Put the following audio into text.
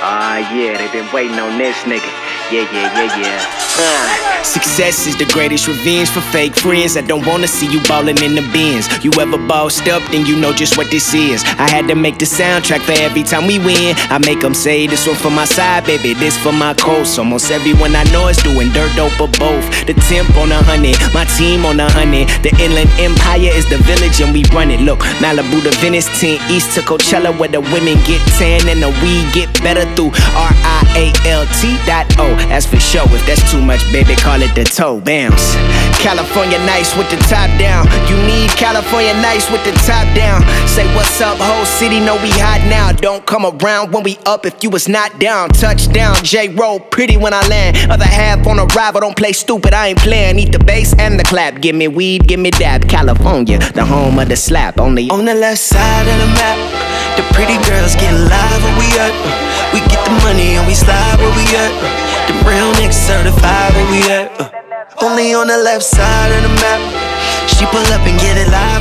Ah, yeah, they been waiting on this nigga. Yeah, yeah, yeah, yeah. Uh. Success is the greatest revenge for fake friends I don't wanna see you ballin' in the bins. You ever bossed up, then you know just what this is. I had to make the soundtrack for every time we win. I make them say this one for my side, baby, this for my coast. Almost everyone I know is doing dirt dope or both. The temp on a hundred, my team on a hundred. The Inland Empire is the village and we run it. Look, Malibu to Venice, 10 East to Coachella, where the women get tan and the weed get better through R A L T dot O. As for sure. if that's too much, baby, call it the toe bounce. California nice with the top down. You need California nice with the top down. Say what's up, whole city know we hot now. Don't come around when we up if you was not down. Touchdown, J roll pretty when I land. Other half on arrival, don't play stupid. I ain't playing. Need the bass and the clap. Give me weed, give me dab. California, the home of the slap. Only on the left side of the map. The pretty girls get live where we at. The money and we slide where we at. The real niggas certified where we at. Uh, only on the left side of the map. She pull up and get it live